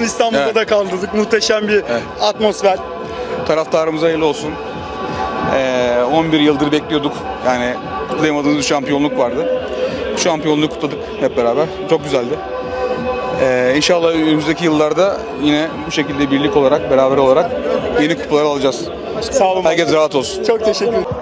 olsun İstanbul'da Evet. da kaldırdık. Muhteşem bir atmosfer. Taraftarımıza hayırlı olsun. Ee, 11 yıldır bekliyorduk. Yani kutlayamadığımız bir şampiyonluk vardı. Bu şampiyonluğu kutladık hep beraber. Çok güzeldi. Ee, inşallah önümüzdeki yıllarda yine bu şekilde birlik olarak, beraber olarak yeni kupalar alacağız. Sağ olun. Herkes rahat olsun. Çok teşekkür ederim.